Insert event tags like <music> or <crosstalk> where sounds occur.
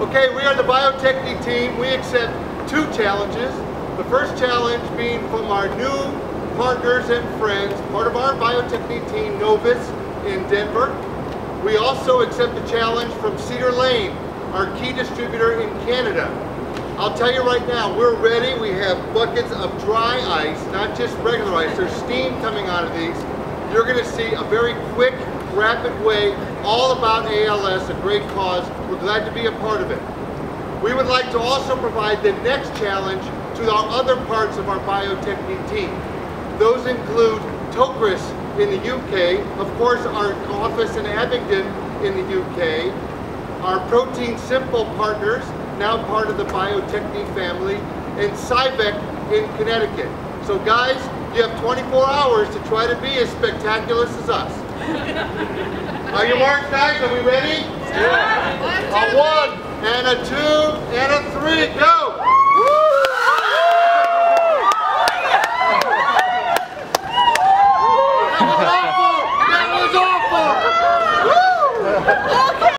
Okay, we are the Biotechne team. We accept two challenges. The first challenge being from our new partners and friends, part of our Biotechne team, Novus in Denver. We also accept the challenge from Cedar Lane, our key distributor in Canada. I'll tell you right now, we're ready. We have buckets of dry ice, not just regular ice. There's steam coming out of these. You're gonna see a very quick, rapid way all about ALS, a great cause. We're glad to be a part of it. We would like to also provide the next challenge to our other parts of our Biotechne team. Those include Tocris in the UK, of course our office in Abingdon in the UK, our Protein Simple partners, now part of the Biotechne family, and CyVek in Connecticut. So guys, you have 24 hours to try to be as spectacular as us. <laughs> Are you marked guys? Are we ready? Yeah. A one, and a two, and a three, go! That was awful! That was awful! Woo!